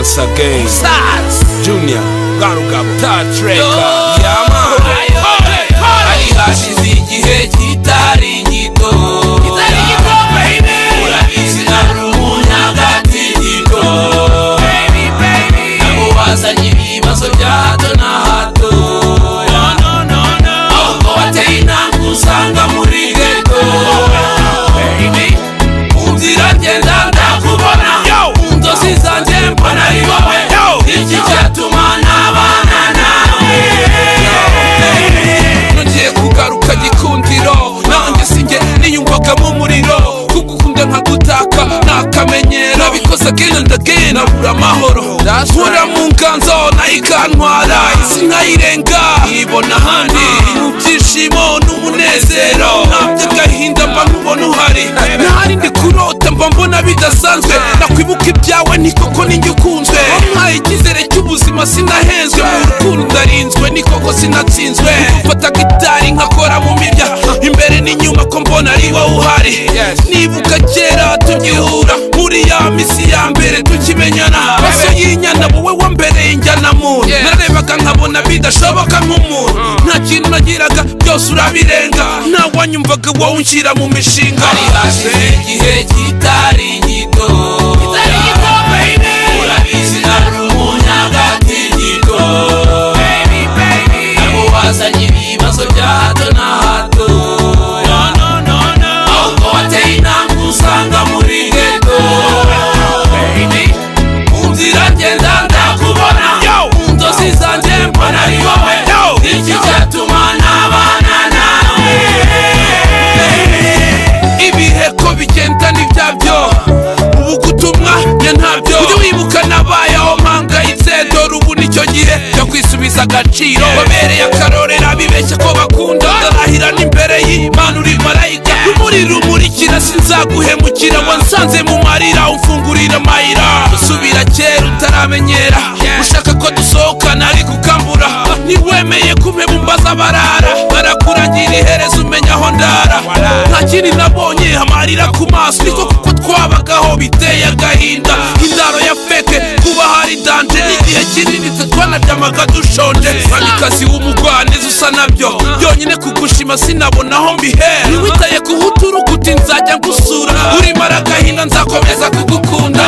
once again. Stars. Junior, Garu Gabu, Tatreka, Yama, Arigashizi, Hey, Gitari, Gito. Nakamenyero nabikoze again and again abura amahoro nkura mu nganzo na yo ikantwara isi nkayirenga ibona ahandi mu byishimo n'umunezero ntabyo agahinda mba nkubona uhari ntahari ndi kurota mba mbona bidasanzwe. Nakwibuka ibyawe ni koko ninjye ukunzwe wampaye icyizere cy'ubuzima sinahenzwe. Mu rukundo ndarinzwe ni koko sinatsinzwe. Gufata gitari nkakora mu mirya imbere n'inyuma ko mbona ari wowe uhari. Nibuka kera tugihura muri ya misi ya mbere tukimenyana. Maso y'inyana wowe wambereye njyana muntu nararebaga nkabona bidashoboka nk'umuntu nta kintu nagiraga byose urabirenga. Nta wanyumvaga wowe unshyira mu mishinga. Hari hashize igihe kitari gito byabyo ubu gutumwa njye ntabyo ujye wibuka nabayeho mpangayitse dore ubu ni cyo gihe cyo kwisubiza agaciro. Babereye akarorera bibeshya ko bakunda. Ndarahira n'imbere y'imana uri marayika. Rumuri rumurikira sinzaguhemukira. Wansanze mu marira umfungurira amayira. Usubira kera utaramenyera. Ushaka ko dusohokana ariko ukambura. Ntiwemeye kumpebumbaza barara. Barakuragira iherezo umenya aho ndara. Nta kindi nabonye amarira ku maso. Niko kuko twabagaho biteye agahinda. Indaro ya feke kuba hari danje n'igihe kinini twe twanaryamaga dushonje. Mwamikazi w'umugwaneza usa na byo. Byonyine kugushima sinabona aho mbihera ntiwitaye ku huturuka uti nzajya ngusura. Urimara agahinda nzakomeza kugukunda.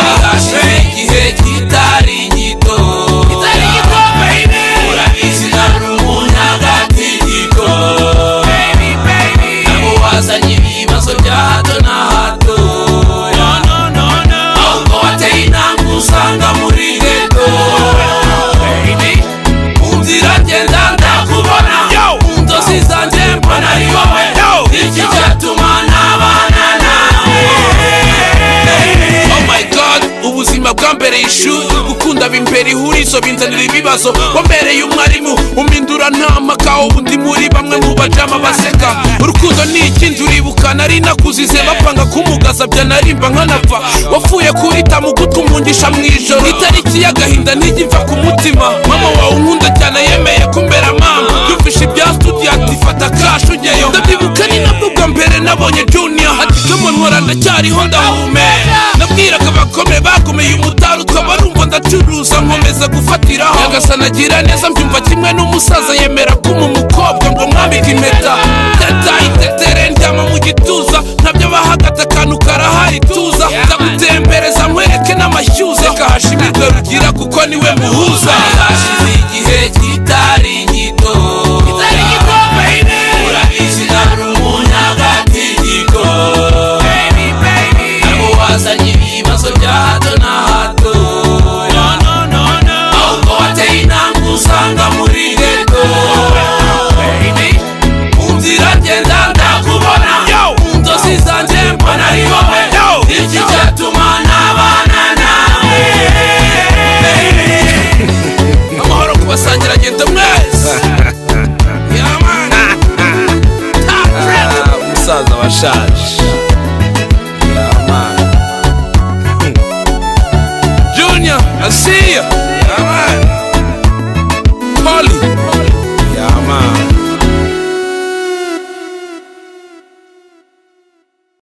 Bwambereye ishuri gukunda bimbera ihurizo binzanira ibibazo. Wambereye umwarimu umpindura nta mpaka ubu ndi muri bamwe mu bajama baseka. Urukundo ni ikindi uribuka nari nakuzize. Bapanga kumugaza bya narimba nkanapfa. Wapfuye kurita mu gutwi umungisha mu ijoro. Itariki y'agahinda ntijya imva ku mutima. Mama wawe unkunda cyane yemeye kumbera mama. Yumvishe ibya studio ati fata kashi ujyeyo ndabyibuka ni nabwo bwa mbere nabonye junior. Nkora ndacyariho ndahumeka. Nabwiraga abakome bagomeye umutari ukaba rumva ndacuruza nkomeza gufatiraho. Nyagasana agira neza mbyumva kimwe n'umusaza yemera kuma umukobwa ngo mwambike impeta. Teta itetere ndyama mu gituza ntabyo bahagata akantu karahari tuza. Ndagutembereza nkwereke n'amashyuza. Kahashimirwe rugira kuko ni we muhuza. Versace. Yeah, man. Junior, I see you. Yeah, man. Polly. Yeah, man.